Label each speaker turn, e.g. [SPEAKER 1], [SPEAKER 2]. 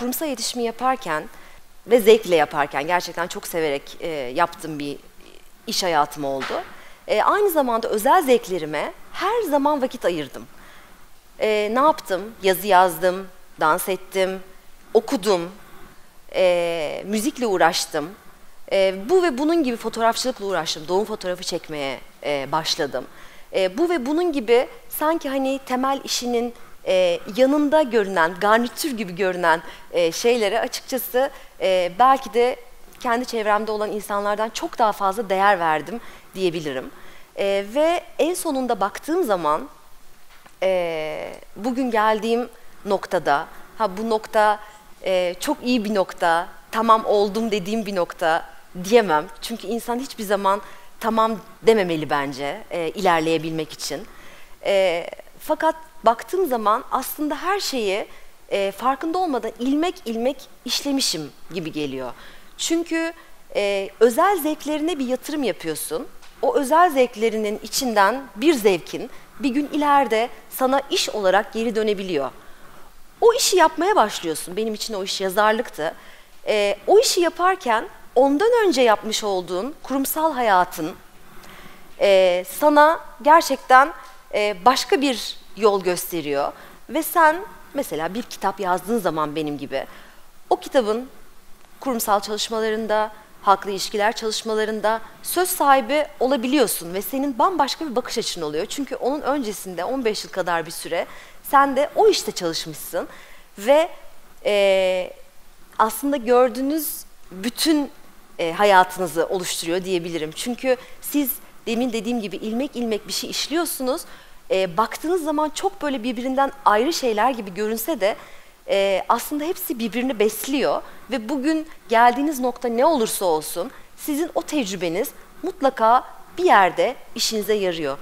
[SPEAKER 1] kurumsal iletişimi yaparken ve zevkle yaparken gerçekten çok severek e, yaptığım bir iş hayatım oldu. E, aynı zamanda özel zevklerime her zaman vakit ayırdım. E, ne yaptım? Yazı yazdım, dans ettim, okudum, e, müzikle uğraştım. E, bu ve bunun gibi fotoğrafçılıkla uğraştım. Doğum fotoğrafı çekmeye e, başladım. E, bu ve bunun gibi sanki hani temel işinin e, yanında görünen, garnitür gibi görünen e, şeylere açıkçası e, belki de kendi çevremde olan insanlardan çok daha fazla değer verdim diyebilirim. E, ve en sonunda baktığım zaman e, bugün geldiğim noktada, ha bu nokta e, çok iyi bir nokta, tamam oldum dediğim bir nokta diyemem. Çünkü insan hiçbir zaman tamam dememeli bence e, ilerleyebilmek için. E, fakat baktığım zaman aslında her şeyi e, farkında olmadan ilmek ilmek işlemişim gibi geliyor. Çünkü e, özel zevklerine bir yatırım yapıyorsun. O özel zevklerinin içinden bir zevkin bir gün ileride sana iş olarak geri dönebiliyor. O işi yapmaya başlıyorsun. Benim için o iş yazarlıktı. E, o işi yaparken ondan önce yapmış olduğun kurumsal hayatın e, sana gerçekten e, başka bir yol gösteriyor. Ve sen mesela bir kitap yazdığın zaman benim gibi o kitabın kurumsal çalışmalarında, halkla ilişkiler çalışmalarında söz sahibi olabiliyorsun ve senin bambaşka bir bakış açın oluyor. Çünkü onun öncesinde 15 yıl kadar bir süre sen de o işte çalışmışsın ve e, aslında gördüğünüz bütün e, hayatınızı oluşturuyor diyebilirim. Çünkü siz demin dediğim gibi ilmek ilmek bir şey işliyorsunuz. E, baktığınız zaman çok böyle birbirinden ayrı şeyler gibi görünse de e, aslında hepsi birbirini besliyor. Ve bugün geldiğiniz nokta ne olursa olsun sizin o tecrübeniz mutlaka bir yerde işinize yarıyor.